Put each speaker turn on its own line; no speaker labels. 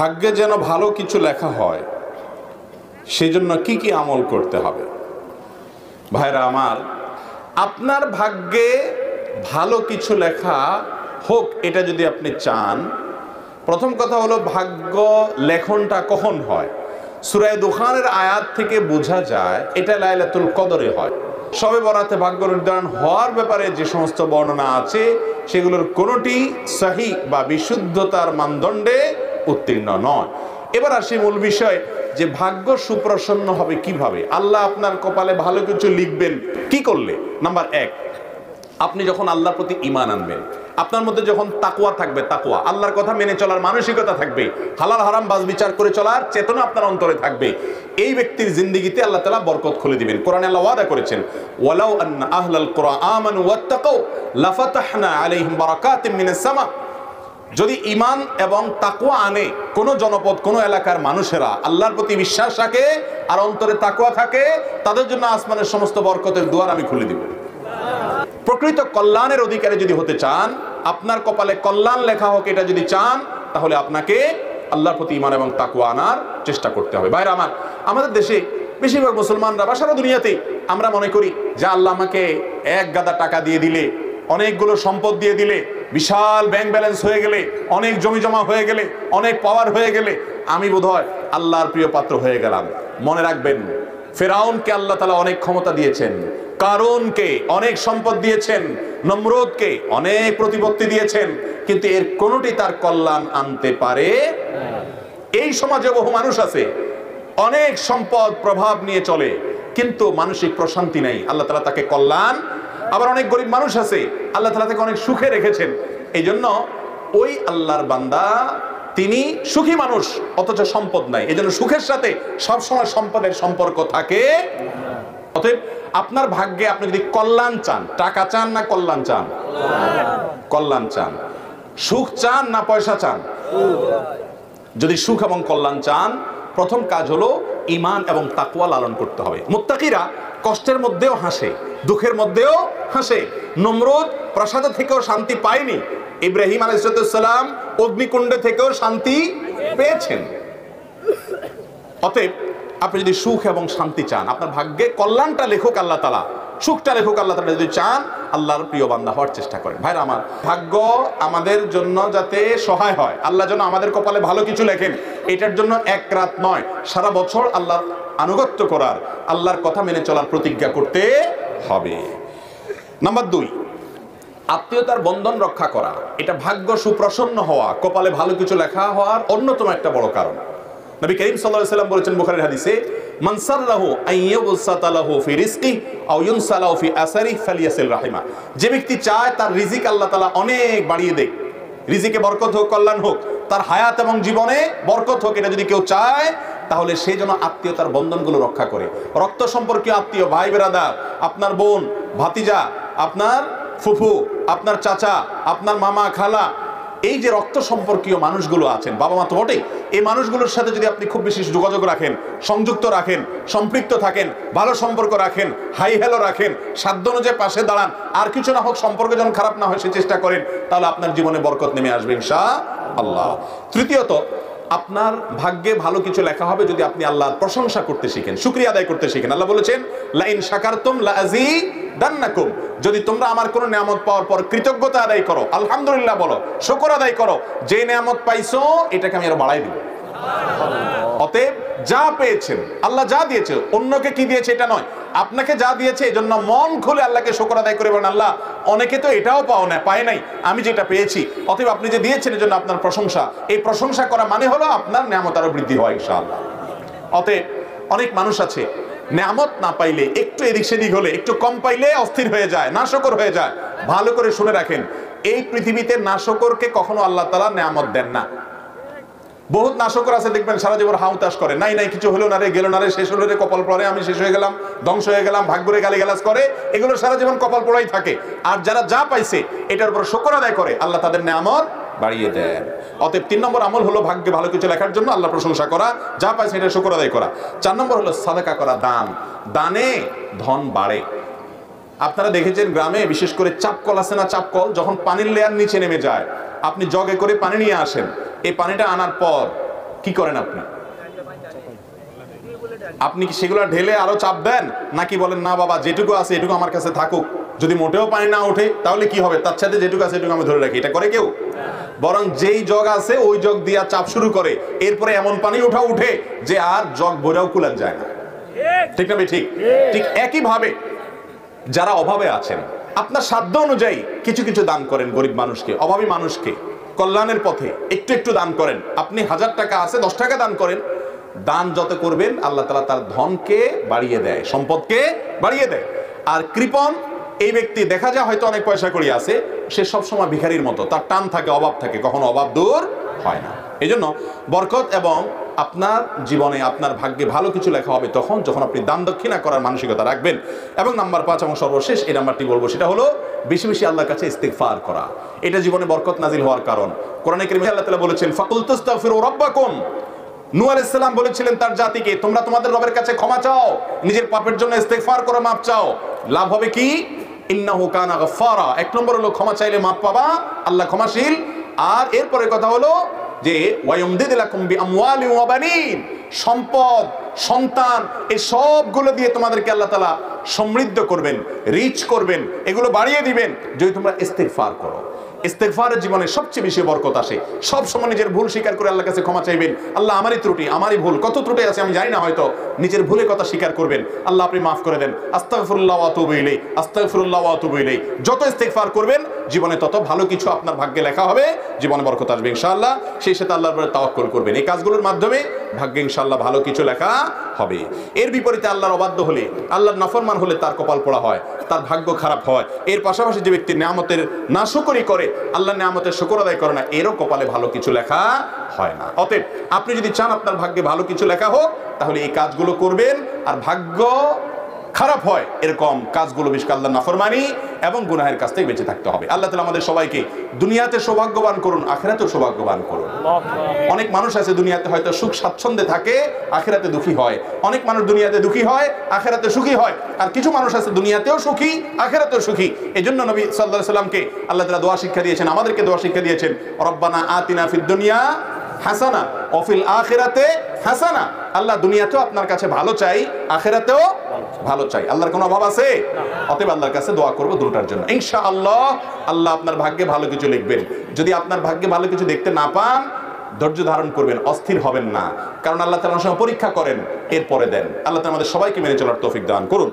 ভাগ্যে যেন ভালো কিছু লেখা হয় সেই জন্য কি কি আমল করতে হবে? ভাইরা আমার, আপনার ভাগ্যে ভালো কিছু লেখা হোক, এটা যদি আপনি চান, প্রথম কথা হলো ভাগ্য লেখনটা কখন হয়? সুরায় দোকানের আয়াত থেকে বোঝা যায়, এটা লাইলাতুল কদরে হয়। সবে বরাতে ভাগ্য নির্ধারণ হওয়ার ব্যাপারে যে সমস্ত বর্ণনা আছে, সেগুলোর কোনোটি সাহি বা বিশুদ্ধতার মানদণ্ডে উত্তীর্ণ নয়। এবার আসি মূল বিষয়, যে ভাগ্য সুপ্রসন্ন হবে কীভাবে? আল্লাহ আপনার কপালে ভালো কিছু লিখবেন, কি করলে? নাম্বার এক, আপনি যখন আল্লাহর প্রতি ইমান আনবেন, আপনার মধ্যে যখন তাকুয়া থাকবে তাকুয়া আল্লাহর কথা মেনে চলার মানসিকতা থাকবে, হালাল হারাম বাজ বিচার করে চলার চেতনা আপনার অন্তরে থাকবে, এই ব্যক্তির জিন্দিগিতে আল্লাহ তালা বরকত খুলে দিবেন। কোরআনে আল্লাহ ওয়াদা করেছেন, ওয়ালাউ আন্না আহলাল কোরআন ওয়াত্তাকাউ, লাফাতাহনা আলাইহিম বারাকাতিম মিনাস সামা। যদি ইমান এবং তাকুয়া আনে কোন জনপদ, কোন এলাকার মানুষেরা, আল্লাহর প্রতি বিশ্বাস রাখে আর অন্তরে তাকুয়া থাকে, তাদের জন্য আসমানের সমস্ত বরকতের দুয়ার আমি খুলে দিব। প্রকৃত কল্যাণের অধিকারী যদি হতে চান, আপনার কপালে কল্যাণ লেখা হোক, এটা যদি চান, তাহলে আপনাকে আল্লাহর প্রতি ইমান এবং তাকুয়া আনার চেষ্টা করতে হবে। বাইরে আমার, আমাদের দেশে বেশিরভাগ মুসলমানরা বা সারা দুনিয়াতে আমরা মনে করি যে আল্লাহ আমাকে এক গাদা টাকা দিয়ে দিলে অনেকগুলো সম্পদ দিয়ে দিলে, বিশাল ব্যাংক ব্যালেন্স হয়ে গেলে, অনেক জমি জমা হয়ে গেলে, অনেক পাওয়ার হয়ে গেলে, আমি বোধহয় আল্লাহর প্রিয় পাত্র হয়ে গেলাম। মনে রাখবেন, ফেরাউনকে আল্লাহ তালা অনেক ক্ষমতা দিয়েছেন কারণকে অনেক সম্পদ দিয়েছেন, নমরোদকে অনেক প্রতিপত্তি দিয়েছেন, কিন্তু এর কোনোটি তার কল্যাণ আনতে পারে? এই সমাজে বহু মানুষ আছে, অনেক সম্পদ প্রভাব নিয়ে চলে, কিন্তু মানসিক প্রশান্তি নেই। আল্লাহ তালা তাকে কল্যাণ আবার অনেক গরিব মানুষ আছে, আল্লাহ তালা তাকে অনেক সুখে রেখেছেন। এই জন্য ওই আল্লাহর বান্দা, তিনি সুখী মানুষ, অথচ সম্পদ নাই। এই জন্য সুখের সাথে সবসময় সম্পদের সম্পর্ক থাকে। অতএব আপনার ভাগ্যে আপনি যদি কল্যাণ চান, টাকা চান না কল্যাণ চান? কল্যাণ চান। সুখ চান না পয়সা চান? যদি সুখ এবং কল্যাণ চান, প্রথম কাজ হলো ইমান এবং তাকুয়া লালন করতে হবে। মুত্তাকিরা কষ্টের মধ্যেও হাসে, দুঃখের মধ্যেও হাসে। নমরুদ প্রাসাদ থেকেও শান্তি পায়নি। ইব্রাহিম আলাইসালাম অগ্নিকুণ্ডে থেকেও শান্তি পেয়েছেন। অতএব আপনি যদি সুখ এবং শান্তি চান, আপনার ভাগ্যে কল্যাণটা লেখক আল্লাহ তালা সুখটা লেখক আল্লাহ তালা যদি চান আল্লাহর প্রিয় বান্দা হওয়ার চেষ্টা করেন। ভাইরা আমার, ভাগ্য আমাদের জন্য যাতে সহায় হয়। আল্লাহ যেন আমাদের কপালে ভালো কিছু লেখেন। এটার জন্য এক রাত নয়, সারা বছর আল্লাহর আনুগত্য করার, আল্লাহর কথা মেনে চলার প্রতিজ্ঞা করতে হবে। নাম্বার দুই, আত্মীয়তার বন্ধন রক্ষা করা। এটা ভাগ্য সুপ্রসন্ন হওয়া, কপালে ভালো কিছু লেখা হওয়ার অন্যতম একটা বড় কারণ। নবী করিম আলাইহি সাল্লাম বলেছেন বুখারীর হাদিসে মান সাল্লাহু আইয়াবসাতা লাহু ফি রিজকি আও ইউনসালাহু ফি আসারি ফালিয়াসিল রাহিমা। যে ব্যক্তি চায় তার রিজিক আল্লাহ তাআলা অনেক বাড়িয়ে দেয় রিজিকে বরকত হোক, কল্যাণ হোক, তার হায়াত এবং জীবনে বরকত হোক এটা যদি কেউ চায়, তাহলে সে যেন আত্মীয়তার বন্ধনগুলো রক্ষা করে। রক্ত সম্পর্কীয় আত্মীয়, ভাই বেরাদার, আপনার বোন, ভাতিজা, আপনার ফুফু, আপনার চাচা, আপনার মামা, খালা এই যে রক্ত সম্পর্কীয় মানুষগুলো আছেন, বাবা মা তো বটেই, এই মানুষগুলোর সাথে যদি আপনি খুব বেশি যোগাযোগ রাখেন, সংযুক্ত রাখেন, সম্পৃক্ত থাকেন, ভালো সম্পর্ক রাখেন, হাই হ্যালো রাখেন, সাধ্য অনুযায়ী পাশে দাঁড়ান, আর কিছু না হোক সম্পর্ক যেন খারাপ না হয় সে চেষ্টা করেন, তাহলে আপনার জীবনে বরকত নেমে আসবেন ইনশা আল্লাহ। তৃতীয়ত আপনার ভাগ্যে ভালো কিছু লেখা হবে যদি আপনি আল্লাহর প্রশংসা করতে শিখেন শুক্রিয়া আদায় করতে শিখেন। আল্লাহ বলেছেন লাইন শাকারতুম লাজি দান্নাকুম যদি তোমরা আমার কোনো নিয়ামত পাওয়ার পর কৃতজ্ঞতা আদায় করো আলহামদুলিল্লাহ বলো শুকর আদায় করো যে নিয়ামত পাইছো এটাকে আমি আরও বাড়াই দিব। অতএব যা পেয়েছেন, আল্লাহ যা দিয়েছে, অন্যকে কি দিয়েছে এটা নয়। আপনাকে যা দিয়েছে এই জন্য মন খুলে আল্লাহকে শোকর আদায় করে বলেন, আল্লাহ, অনেকে তো এটাও পাও না, পায় নাই, আমি যেটা পেয়েছি। অতএব আপনি যে দিয়েছেন এর জন্য আপনার প্রশংসা। এই প্রশংসা করা মানে হলো আপনার নিয়ামত আরও বৃদ্ধি হয়, ইনশাআল্লাহ। অতএব অনেক মানুষ আছে, নেয়ামত না পাইলে, একটু এদিক সেদিক হলে, একটু কম পাইলে অস্থির হয়ে যায়, নাশকর হয়ে যায়। ভালো করে শুনে রাখেন, এই পৃথিবীতে নাশকরকে কখনো আল্লাহ তালা নেয়ামত দেন না। বহুত নাশকর আছে, দেখবেন সারা জীবন হাউতাস করে। নাই নাই, কিছু হলো না রে, গেল না রে, শেষ হলো রে, কপাল পড়ে, আমি শেষ হয়ে গেলাম, ধ্বংস হয়ে গেলাম, ভাগ্যরে গালি গালাজ করে, এগুলো সারা জীবন কপাল পড়াই থাকে। আর যারা যা পাইছে, এটার উপর শকর আদায় করে, আল্লাহ তাদের নেয়ামত বাড়িয়ে দেন। অতএব তিন নম্বর আমল হলো ভাগ্যে ভালো কিছু লেখার জন্য আল্লাহ প্রশংসা করা, যা পাইছে এটা শকর আদায় করা। চার নম্বর হলো সাদাকা করা, দান। দানে ধন বাড়ে। আপনারা দেখেছেন গ্রামে বিশেষ করে চাপকল আছে না চাপকল, যখন পানির লেয়ার নিচে নেমে যায়, আপনি জগে করে পানি নিয়ে আসেন এই পানিটা আনার পর কি করেন আপনি? আপনি কি সেগুলো ঢেলে আরও চাপ দেন? নাকি বলেন, না বাবা, যেটুকু আছে এটুকু আমার কাছে থাকুক। যদি মোটেও পানি না ওঠে, তাহলে কি হবে? তার সাথে যেটুকু আছে এটুকু আমি ধরে রাখি। এটা করে কেউ? বরং যেই জগ আছে, ওই জগ দিয়া চাপ শুরু করে। এরপরে এমন পানি ওঠা উঠে যে আর জগ ভরেও কুলান যায় না। ঠিক না ঠিক? ঠিক একই ভাবে যারা অভাবে আছেন, আপনার সাধ্য অনুযায়ী কিছু কিছু দান করেন গরিব মানুষকে, অভাবী মানুষকে। কল্যাণের পথে একটু একটু দান করেন। আপনি হাজার টাকা আছে, দশ টাকা দান করেন। দান যত করবেন, আল্লাহ তালা তার ধনকে বাড়িয়ে দেয়, সম্পদকে বাড়িয়ে দেয়। আর কৃপন, এই ব্যক্তি দেখা যায় হয়তো অনেক পয়সা করি আছে, সে সবসময় ভিখারির মতো। তার টান থাকে, অভাব থাকে, কখনো অভাব দূর হয় না। এই জন্য বরকত এবং আপনার জীবনে আপনার ভাগ্যে ভালো কিছু লেখা হবে তখন যখন আপনি দান দক্ষিণা করার মানসিকতা রাখবেন। এবং নাম্বার পাঁচ এবং সর্বশেষ এই নাম্বারটি বলব, সেটা হলো বেশি বেশি আল্লাহর কাছে ইস্তেগফার করা। এটা জীবনে বরকত নাজিল হওয়ার কারণ। কোরআনে কারিমে আল্লাহ তাআলা বলেছেন, ফাকুল তাস্তাগফিরু রাব্বাকুম। নূহ আলাইহিস বলেছিলেন তার জাতিকে, তোমরা তোমাদের রবের কাছে ক্ষমা চাও, নিজের পাপের জন্য ইস্তেগফার করে মাপ চাও। লাভ হবে কি? ইন্নাহু কানা গাফফারা। এক নম্বর হলো ক্ষমা চাইলে মাপ পাবা, আল্লাহ ক্ষমাশীল। আর এরপরে কথা হলো যে সম্পদ, সন্তান, এই সবগুলো দিয়ে তোমাদেরকে আল্লাহ তালা সমৃদ্ধ করবেন রিচ করবেন, এগুলো বাড়িয়ে দিবেন। যদি তোমরা ইস্তেগফার করো। ইস্তেগফারের জীবনে সবচেয়ে বেশি বরকত আসে। সব সময় নিজের ভুল স্বীকার করে আল্লাহর কাছে ক্ষমা চাইবেন। আল্লাহ আমারই ত্রুটি, আমারই ভুল। কত ত্রুটি আছে আমি জানি না হয়তো। নিজের ভুলের কথা স্বীকার করবেন। আল্লাহ আপনি মাফ করে দেন। আস্তাগফিরুল্লাহ আতুবু ইলাই আস্তাগফিরুল্লাহ ইলাই যত ইস্তেকফার করবেন, জীবনে তত ভালো কিছু আপনার ভাগ্যে লেখা হবে। জীবনে বরকত আসবে ইনশাআল্লাহ। সেই সাথে আল্লাহর উপরে তাওয়াক্কুল করবেন। এই কাজগুলোর মাধ্যমে ভাগ্যে ইনশাল্লাহ ভালো কিছু লেখা হবে। এর বিপরীতে আল্লাহর অবাধ্য হলে, আল্লাহর নফরমান হলে তার কপাল পোড়া হয়, তার ভাগ্য খারাপ হয়। এর পাশাপাশি যে ব্যক্তি নিয়ামতের নাশুকরি করে, আল্লাহ নিয়ামতের শুকর আদায় করে না, এরও কপালে ভালো কিছু লেখা হয় না। অতএব আপনি যদি চান আপনার ভাগ্যে ভালো কিছু লেখা হোক, তাহলে এই কাজগুলো করবেন, আর ভাগ্য খারাপ হয়, এরকম কাজগুলো আল্লাহ নাফরমানি এবং গুনাহের কাছ থেকে বেঁচে থাকতে হবে। আল্লাহ তালা আমাদের সবাইকে দুনিয়াতে সৌভাগ্যবান করুন, আখেরাতেও সৌভাগ্যবান করুন। অনেক মানুষ আছে দুনিয়াতে হয়তো সুখ স্বাচ্ছন্দ্যে থাকে, আখেরাতে দুঃখী হয়। অনেক মানুষ দুনিয়াতে দুঃখী হয়, আখেরাতে সুখী হয়। আর কিছু মানুষ আছে দুনিয়াতেও সুখী, আখেরাতেও সুখী। এই জন্য নবী সাল্লাহ সাল্লামকে আল্লাহ তালা দোয়া শিক্ষা দিয়েছেন, আমাদেরকে দোয়া শিক্ষা দিয়েছেন, রব্বানা আতিনা ফিদ দুনিয়া হাসানা অফিল আখেরাতে হাসানা। আল্লাহ দুনিয়াতেও আপনার কাছে ভালো চাই, আখেরাতেও ভালো চাই। আল্লাহর কোনো অভাব আছে? অতএব আল্লাহর কাছে দোয়া করব দুটার জন্য। ইনশা আল্লাহ আল্লাহ আপনার ভাগ্যে ভালো কিছু লিখবেন। যদি আপনার ভাগ্যে ভালো কিছু দেখতে না পান, ধৈর্য ধারণ করবেন, অস্থির হবেন না। কারণ আল্লাহ তাআলা সঙ্গে পরীক্ষা করেন, এরপরে দেন। আল্লাহ তাআলা আমাদের সবাইকে মেনে চলার তৌফিক দান করুন।